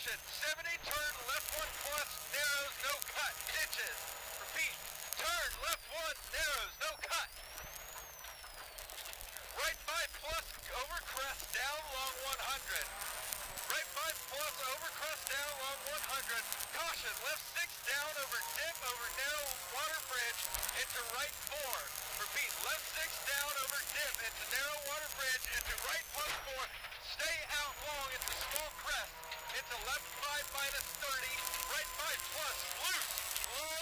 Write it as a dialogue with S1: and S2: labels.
S1: Caution, 70, turn left one plus, narrows, no cut, ditches. Repeat, turn left one, narrows, no cut. Right 5 plus, over crest, down long 100. Right 5 plus, over crest, down long 100. Caution, left 6 down over dip, over narrow water bridge, into right 4. Repeat, left 6 down over dip, into narrow water bridge, into right plus 4. Stay out long into small crest, into left 5 minus 30, right 5 plus, loose, tight